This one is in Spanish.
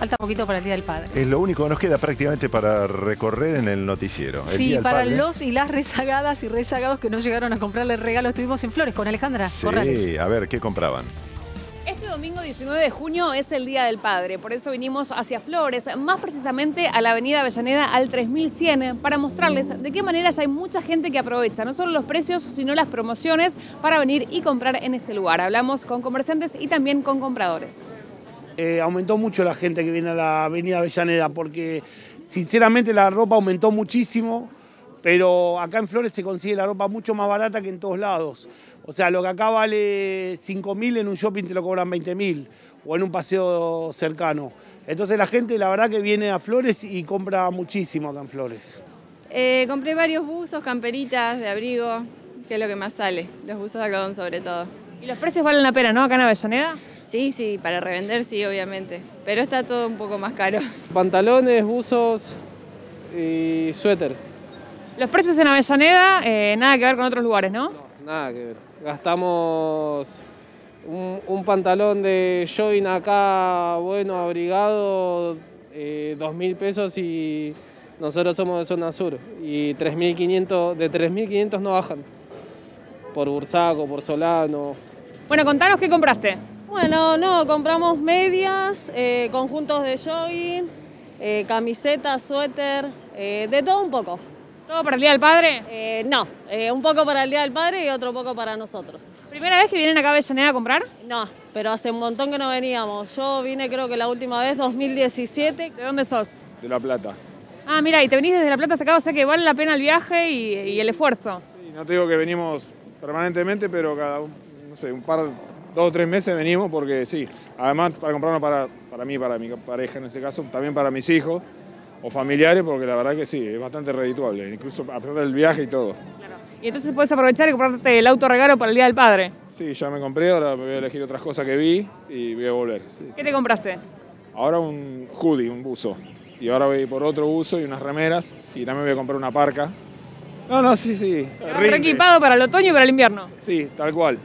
Falta poquito para el Día del Padre. Es lo único que nos queda prácticamente para recorrer en el noticiero. El Sí, Día del para Padre. los y las rezagadas y rezagados que no llegaron a comprarle el regalo, estuvimos en Flores con Alejandra Corrales. Sí, a ver, ¿qué compraban? Este domingo 19 de junio es el Día del Padre, por eso vinimos hacia Flores, más precisamente a la avenida Avellaneda al 3100, para mostrarles de qué manera ya hay mucha gente que aprovecha no solo los precios, sino las promociones para venir y comprar en este lugar. Hablamos con comerciantes y también con compradores. Eh, aumentó mucho la gente que viene a la avenida Avellaneda porque sinceramente la ropa aumentó muchísimo, pero acá en Flores se consigue la ropa mucho más barata que en todos lados. O sea, lo que acá vale 5 mil en un shopping te lo cobran 20 mil o en un paseo cercano. Entonces la gente la verdad que viene a Flores y compra muchísimo acá en Flores. Eh, compré varios buzos, camperitas de abrigo, que es lo que más sale, los buzos de algodón sobre todo. Y los precios valen la pena, ¿no? Acá en Avellaneda. Sí, sí, para revender sí, obviamente, pero está todo un poco más caro. Pantalones, buzos y suéter. Los precios en Avellaneda, eh, nada que ver con otros lugares, ¿no? Nada que ver. Gastamos un, un pantalón de jogging acá, bueno, abrigado, eh, dos mil pesos y nosotros somos de zona sur. Y 3.500, de 3.500 no bajan. Por Bursaco, por Solano. Bueno, contanos qué compraste. Bueno, no, compramos medias, eh, conjuntos de jogging, eh, camisetas, suéter, eh, de todo un poco. ¿Todo para el Día del Padre? Eh, no, eh, un poco para el Día del Padre y otro poco para nosotros. ¿Primera vez que vienen acá a Avellaneda a comprar? No, pero hace un montón que no veníamos. Yo vine creo que la última vez, 2017. ¿De dónde sos? De La Plata. Ah, mira, y te venís desde La Plata hasta acá, o sea que vale la pena el viaje y, y el esfuerzo. Y no te digo que venimos permanentemente, pero cada un, no sé, un par, dos o tres meses venimos porque sí. Además, para comprarnos para, para mí, para mi pareja en este caso, también para mis hijos o familiares, porque la verdad que sí, es bastante redituable, incluso a pesar del viaje y todo. Y entonces puedes aprovechar y comprarte el auto regalo para el Día del Padre. Sí, ya me compré, ahora me voy a elegir otras cosas que vi y voy a volver. sí, ¿Qué sí. te compraste? Ahora un hoodie, un buzo. Y ahora voy por otro buzo y unas remeras y también voy a comprar una parca. No, no, sí, sí. Re equipado para el otoño y para el invierno. Sí, tal cual.